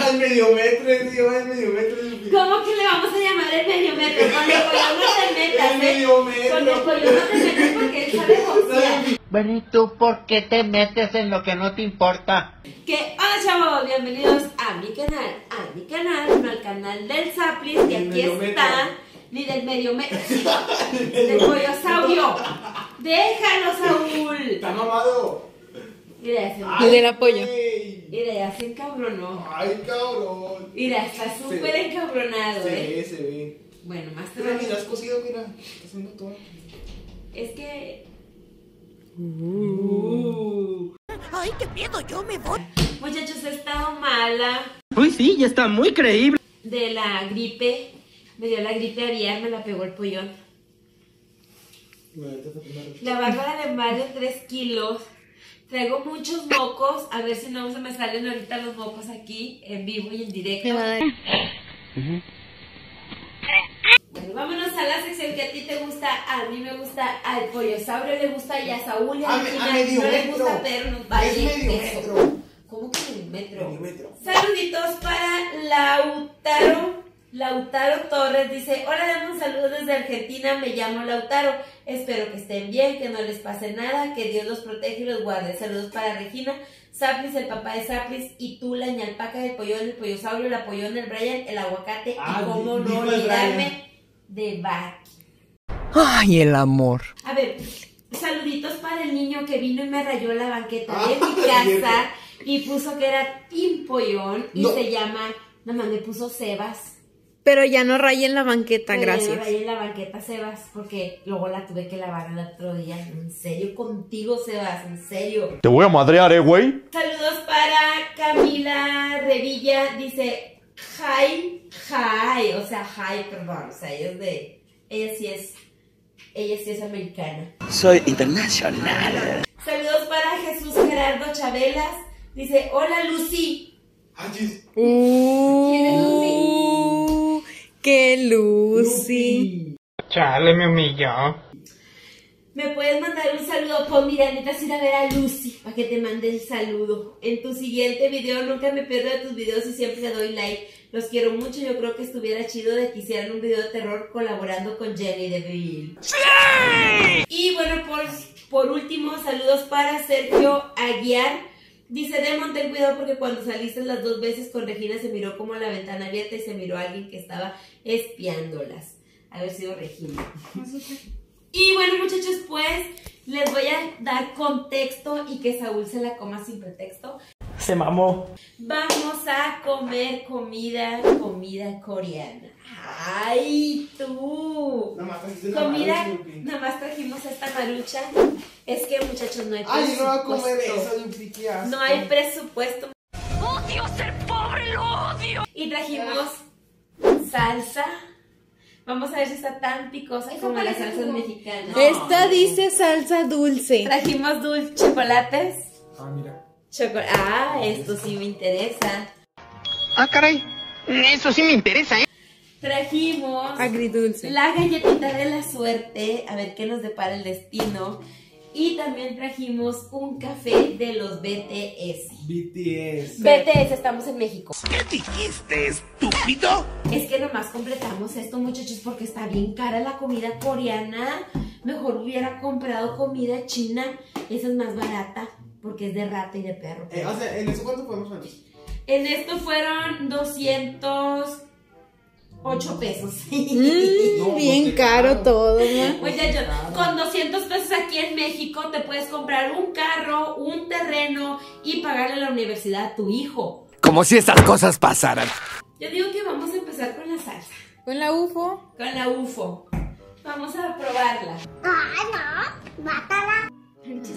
Al medio metro, llama el medio metro. ¿Cómo que le vamos a llamar el medio metro? Con el pollón no te metas, El ¿eh? medio metro. Con el pollón no te metas porque él sabe boxear. Bueno, ¿y tú por qué te metes en lo que no te importa? Que hola chavos, bienvenidos a mi canal, a mi canal, no al canal del Zaplis, que aquí medio está, metro. ni del medio metro, del pollosaurio. Déjalo, Saúl. Está mamado. Se, Ay, del apoyo. güey. Mira, ya se encabronó. Ay, cabrón. Mira, está súper Se- encabronado, Se ¿eh? ve, se ve. Bueno, más ni lo has tarde. cosido, mira. Está haciendo todo. Es que. ¡Ay, qué miedo! ¡Yo me voy! Muchachos, he estado mala Uy, sí, ya está muy creíble. de la gripe. Me dio la gripe aviar, me la pegó el pollón. La Bárbara de más de 3 kilos. Traigo muchos mocos. A ver si no se me salen ahorita los mocos aquí en vivo y en directo. Me va a dar. Bueno, vámonos a la sección que a ti te gusta. A mí me gusta. Al pollosaurio le gusta y a Saúl y a A me- a Regina medio no le metro. gusta, pero nos vale. Es medio metro. ¿Cómo que medio metro? Medio metro. Saluditos para Lautaro. Lautaro Torres dice, hola, dame un saludo desde Argentina, me llamo Lautaro, espero que estén bien, que no les pase nada, que Dios los proteja y los guarde. Saludos para Regina, Saplis, el papá de Saplis, y tú, la ñalpaca, el pollón, el pollosaurio, el apoyón, el Brian, el aguacate, Ah, y cómo di- no olvidarme de Baki. Ay, el amor. A ver, saluditos para el niño que vino y me rayó la banqueta Ah, de mi casa y puso que era Team Pollón y No. se llama, nada más me puso Sebas. Pero ya no rayen la banqueta, Pero yo gracias. rayé la banqueta Sebas porque luego la tuve que lavar el otro día. En serio, contigo Sebas, en serio. Te voy a madrear, eh, güey. Saludos para Camila Revilla, dice hi, hi, o sea, hi, perdón, o sea, ella es de, ella sí es, ella sí es americana. Soy internacional. Saludos para Jesús Gerardo Chabelas. Dice, hola Lucy. Chis. ¿Quién es Uh, qué Lucy. Chale, me humilló. ¿Me puedes mandar un saludo? Pues mira, necesitas ir a ver a Lucy para que te mande el saludo. En tu siguiente video, nunca me pierdo de tus videos y siempre le doy like. Los quiero mucho. Yo creo que estuviera chido de que hicieran un video de terror colaborando con Jenny DeVille. ¡Sí! Y bueno, por, por último, saludos para Sergio Aguiar. Dice, Demon, ten cuidado porque cuando saliste las dos veces con Regina se miró como a la ventana abierta y se miró a alguien que estaba espiándolas. Haber sido Regina. Y bueno, muchachos, pues les voy a dar contexto y que Saúl se la coma sin pretexto. Se mamó. Vamos a comer comida, comida coreana. ¡Ay, tú! Nada más Comida, nada más trajimos esta marucha. Es que, muchachos, no hay Ay, no va a comer presupuesto. eso. No hay presupuesto. ¡Odio ser pobre! ¡Lo odio! Y trajimos salsa. Vamos a ver si está tan picosa como las salsas mexicanas. Esta dice salsa dulce. Trajimos dulces, chocolates. Ah, mira. Choco- ah, esto sí me interesa. Ah, caray. Eso sí me interesa, ¿eh? Trajimos Agridulce. la galletita de la suerte, a ver qué nos depara el destino. Y también trajimos un café de los BTS. BTS. BTS, estamos en México. ¿Qué dijiste, estúpido? Es que nomás completamos esto, muchachos, porque está bien cara la comida coreana. Mejor hubiera comprado comida china. Esa es más barata, porque es de rata y de perro. Eh, o sea, ¿en eso cuánto podemos poner? En esto fueron 208 pesos. Mm, No, bien pues, caro caro. todo, ¿no? Muchachos, Claro. con 200 pesos aquí en México te puedes comprar un carro, un terreno y pagarle la universidad a tu hijo. Como si estas cosas pasaran. Yo digo que vamos a empezar con la salsa, Con la UFO. con la UFO. Vamos a probarla.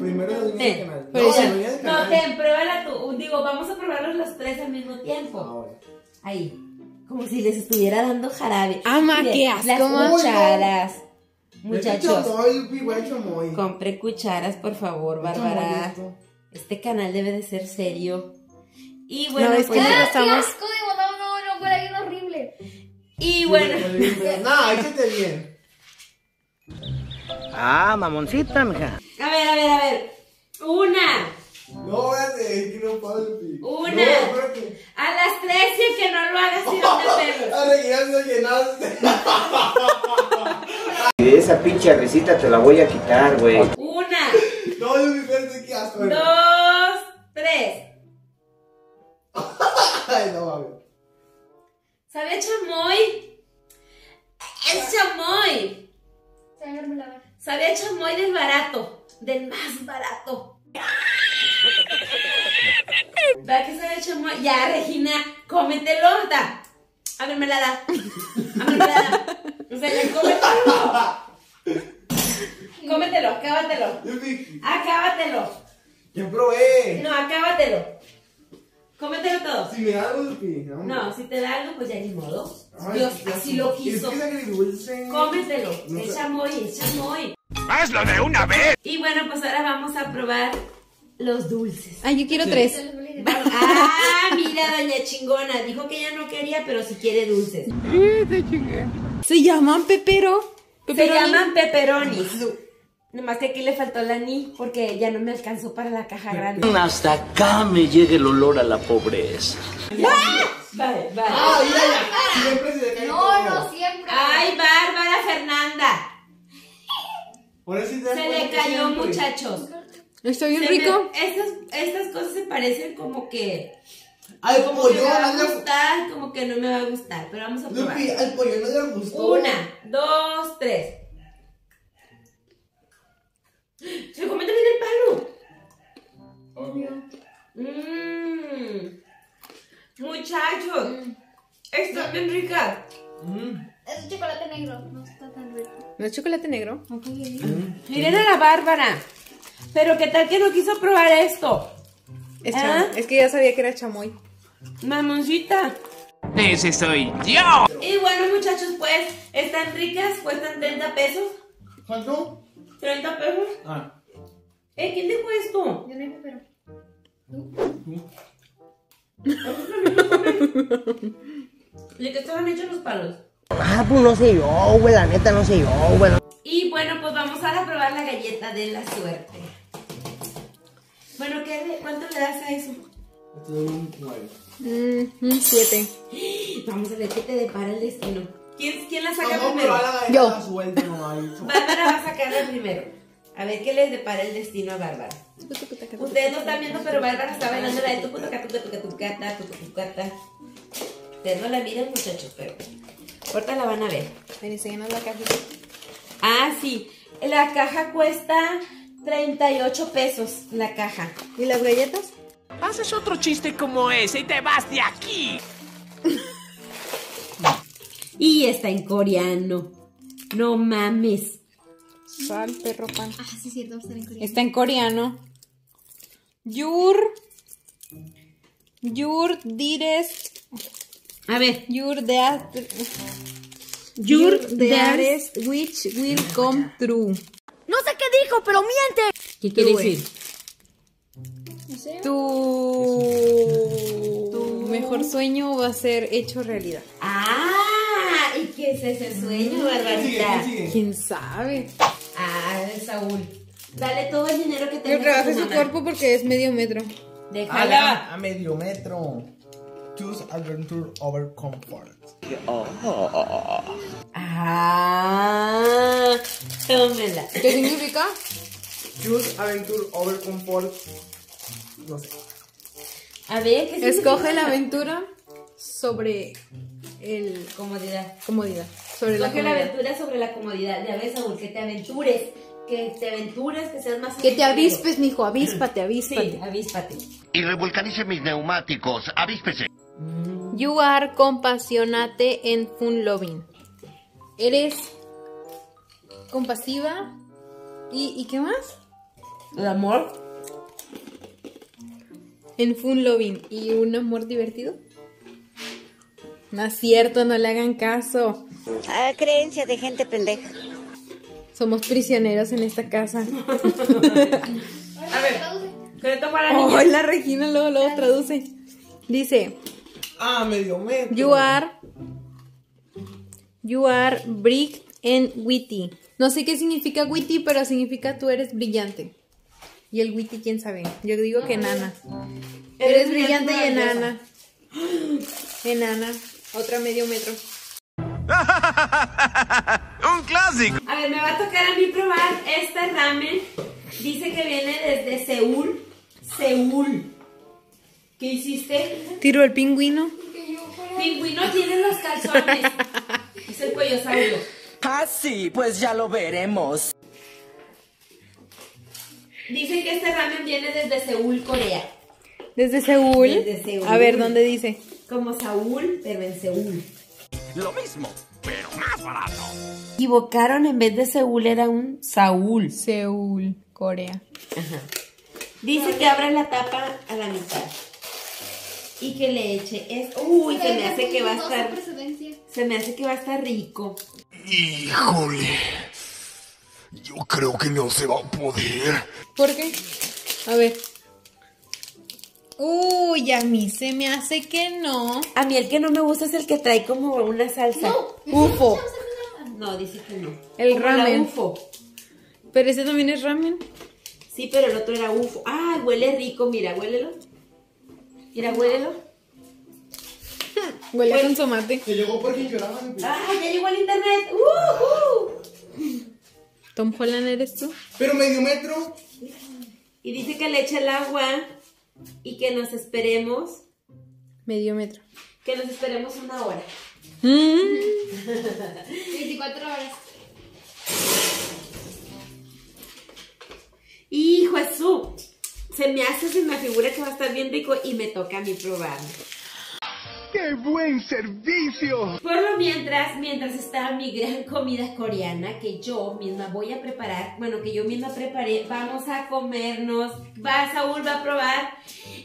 Primero la dueña del canal. Por No, la del No, canal. ten, pruébala tú. Digo, vamos a probarlos los tres al mismo Ah, tiempo. bueno. Ahí. Como si les estuviera dando jarabe. Ama, Mire, qué asco, Las cucharas. Muchachos, compre cucharas, por favor, Bárbara. Este canal debe de ser serio. Y bueno, No, es pues que no estamos. digo, no, no, no, huele bien horrible. Y bueno, No, échate bien. Ah, mamoncita, mija. A ver, a ver, a ver. Una, No, espérate, es que no puedo, Lupi. Una. No, espérate. A las tres y que no lo haga si no te pelos. Ahora que ya se llenado. Y esa pinche risita te la voy a quitar, güey. Una, No, Lupi, espérate, qué asco. dos, tres. Ay, no, mames. ¿Sabe a chamoy? Es chamoy. Sabe chamoy del barato. Del más barato. ¿Verdad que sabe chamoy? Ya, Regina, cómetelo. Da. A ver, me la da. A ver, me la da. O sea, ya cómetelo. Cómetelo, acábatelo. Acábatelo. ya probé. No, acábatelo. Cómetelo todo. Si me da algo, Lupi. No, si te da algo, pues ya ni modo. Ay, Dios así lo quiso. que es agridulce. Cómetelo. No Es chamoy, es chamoy. ¡Hazlo de una vez! Y bueno, pues ahora vamos a probar los dulces. Ay, yo quiero tres. Ah, mira, doña chingona. Dijo que ella no quería, pero si quiere dulces. Se llaman pepero. Se llaman pepperonis. Nomás que aquí le faltó la ni porque ya no me alcanzó para la caja grande. Hasta acá me llega el olor a la pobreza. Vale, vale. Ah, mira. Siempre se No, todo. no, siempre. Ay, Bárbara Fernanda. Se le cayó, siempre. muchachos. Está bien Se me- rico. estas, estas cosas se parecen como que. Al Como que pollo me va a no gustar, como que no me va a gustar. Pero vamos a probar. Lupi, al pollo no le gustó. Una, dos, tres. Se come también el palo. Mmm. Muchachos, está bien rica. Es chocolate negro. No está tan rico. ¿No es chocolate negro? Miren a la Bárbara. Pero qué tal que no quiso probar esto. Es, ¿Ah? es que ya sabía que era chamoy. Mamoncita. ¡Ese soy yo! Y bueno, muchachos, pues, están ricas, cuestan 30 pesos. ¿Cuánto? 30 pesos. Ah. Eh, ¿quién dijo esto? Yo no hay pero. ¿De qué estaban hechos los palos? Ah, pues no sé yo, güey, la neta no sé yo, güey. Y bueno, pues vamos ahora a probar la galleta de la suerte. Bueno, ¿qué, le- ¿cuánto le das a eso? Esto es un nueve. Mm, un siete. Vamos a ver qué te depara el destino. ¿Quién, quién la saca primero? la Yo. suelta, no. Bárbara va a sacarla primero. A ver qué les depara el destino a Bárbara. Ustedes no están viendo, pero Bárbara está bailando la de tu puta tu tu tu cata, tu tu cata. Ustedes no la miran, muchachos, pero ahorita la van a ver. Ven, enséñanos la cajita. Ah, sí. La caja cuesta 38 pesos. La caja. ¿Y las galletas? Haces otro chiste como ese y te vas de aquí. Y está en coreano. No mames. Sal, perro, pan. Ah, sí, es cierto, va a estar en coreano. Está en coreano. Yur. Yur dires. A ver. Yur deas. Yur deares which will come true. No sé qué dijo, pero miente. ¿Qué quiere True. decir? No sé. Tu, tu mejor sueño va a ser hecho realidad. Ah, ¿y qué es ese sueño. Barbarita? ¿Quién sabe? Ah, Saúl. Dale todo el dinero que tengas. a tu su cuerpo porque es medio metro. Déjala. A medio metro. Choose adventure over comfort. Ah, tómela. ¿Qué significa? Choose adventure over comfort. No sé. A ver, ¿qué Escoge la aventura sobre el Comodidad. comodidad. Sobre la Escoge la comodidad. aventura sobre la comodidad. Ya ves, Saúl, que te aventures. Que te aventures, que seas más Que te avispes, mijo, avíspate, avíspate. Sí, avíspate. Y revolcanice mis neumáticos. Avíspese. You are compassionate and fun loving. Eres compasiva y, ¿y qué más? El amor. En fun loving y un amor divertido. No es cierto, no le hagan caso. Ah, creencia de gente pendeja. Somos prisioneros en esta casa. A ver, ¿qué le toca a la niña? Ay, la Regina luego, luego traduce. Dice, Ah, medio metro. you are you are bright and witty. No sé qué significa witty, pero significa tú eres brillante. Y el witty, quién sabe. Yo digo que enana. Eres brillante y enana. Enana. Otra medio metro. Un clásico. A ver, me va a tocar a mí probar este ramen. Dice que viene desde Seúl. Seúl. ¿Qué hiciste? Tiro el pingüino. Pingüino tiene los calzones. Es el cuello saurio. Ah, sí, pues ya lo veremos. Dicen que este ramen viene desde Seúl, Corea. Desde Seúl. Desde Seúl. A ver, ¿dónde dice? Como Saúl, pero en Seúl. Lo mismo, pero más barato. Equivocaron, en vez de Seúl era un Saúl. Seúl, Corea. Dice que abra la tapa a la mitad. Y que le eche es Uy, se me hace que va a estar. Se me hace que va a estar rico. Híjole. Yo creo que no se va a poder. ¿Por qué? A ver. Uy, a mí se me hace que no. A mí el que no me gusta es el que trae como una salsa. Ufo. No, dice que no. El Como la ramen. UFO. Pero ese también es ramen. Sí, pero el otro era UFO. Ay, huele rico, mira, huélelo. Mira, huélelo. Huele a consomate. Que llegó porque lloraban. ¡Ah, ya llegó el internet! ¡Uh! Tom Holland eres tú. Pero medio metro. Y dice que le eche el agua y que nos esperemos, Medio metro. que nos esperemos una hora. Mm. 24 horas. Hijo Jesús, se me hace, se me figura que va a estar bien rico y me toca a mí probarlo. ¡Qué buen servicio! Por lo mientras, mientras está mi gran comida coreana que yo misma voy a preparar, bueno, que yo misma preparé, vamos a comernos, va Saúl va a probar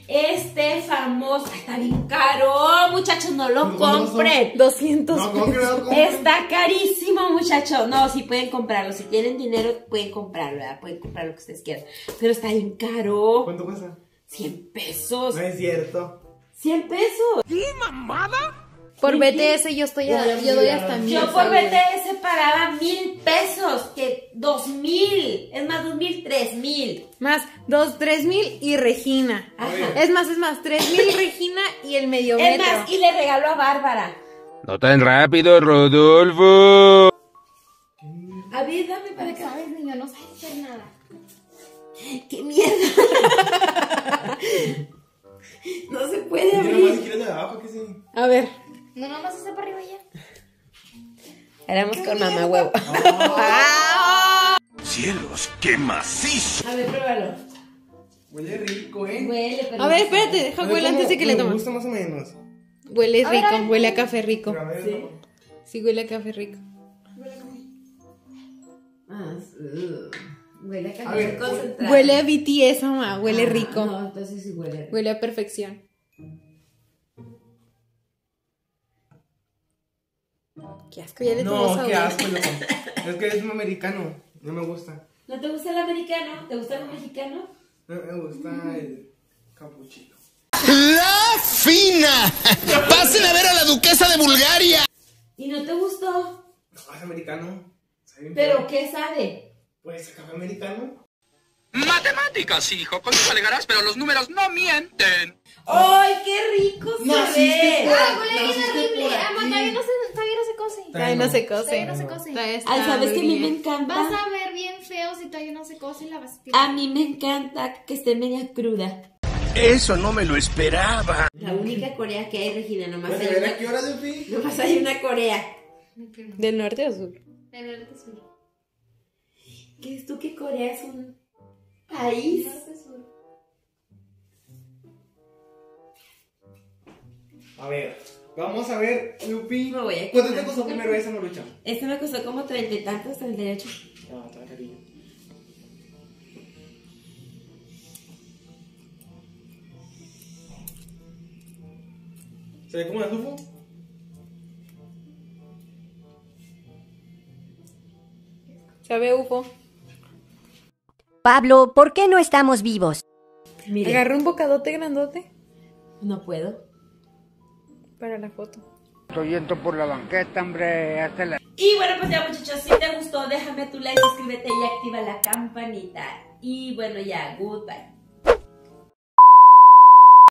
este famoso, está bien caro, muchachos, no lo compren. 200 No, ¿cómo que no? ¿Cómo? Está carísimo, muchachos. No, si pueden comprarlo. Si tienen dinero, pueden comprarlo, ¿verdad? Pueden comprar lo que ustedes quieran. Pero está bien caro. ¿Cuánto cuesta? 100 pesos. No es cierto. 100 pesos. Por BTS yo estoy a- yo doy hasta mil. Yo por. BTS pagaba mil pesos. Que dos mil. Es más, dos mil, tres mil. Más, dos, tres mil y Regina. Ajá. Es más, es más, tres mil Regina y el medio Es metro. más, y le regalo a Bárbara. No tan rápido, Rodolfo. A ver, dame para acá. sabes, niño, no sabes hacer nada. ¡Qué mierda! no se puede Yo nomás abrir. quieres de abajo, que sí. A ver. No, nomás hacer para arriba ya. Éramos con mamá huevo. ¡Cielos, qué macizo! A ver, pruébalo. Huele rico, ¿eh? Huele, pero A ver, espérate, deja Huele huele antes de que le Me tomes. gusta más o menos. Huele A ver, rico, a ver. huele a café rico. Pero a ver, Sí. Sí, huele a café rico. Ah, uh, huele a A café ver, concentrado. Huele a BTS, mamá, huele Ah, rico. No, entonces sí huele. Huele a perfección. Qué asco, ya No, qué asco, loco. Es que es un americano. No me gusta. ¿No te gusta el americano? ¿Te gusta el mexicano? No me gusta el capuchino. ¡La fina! ¡Pasen a ver a la duquesa de Bulgaria! ¿Y no te gustó? No, es americano. ¿Pero qué sabe? Pues, café americano. Matemáticas, hijo. Con eso alegarás, pero los números no mienten. ¡Ay, qué rico se ve! naciste horrible. no se, todavía no se cose. Todavía no se Todavía cose. cose. Ay, ¿sabes que a mí me encanta? Vas a ver bien feo si todavía no se cose y la vas a tirar. A mí me encanta que esté media cruda. Eso no me lo esperaba. La única Corea que hay, Regina, nomás ¿Vas a hay ver una, a qué hora, Delphi? nomás hay una Corea. ¿Del norte o sur? El norte sur. ¿Qué es tú que Corea es un país? Norte sur. A ver, vamos a ver, Lupi. Me voy a ¿Cuánto te costó primero esa marucha? Este me costó como treinta y tantos, treinta y ocho. No, está carillo. ¿Se ve como una tufo? ¿Sabe UFO? Pablo, ¿por qué no estamos vivos? Mire, Agarra un bocadote grandote no puedo. Para la foto. Estoy yendo por la banqueta, hombre. Hasta la... Y bueno, pues ya muchachos, si te gustó, déjame tu like, suscríbete y activa la campanita. Y bueno, ya, goodbye.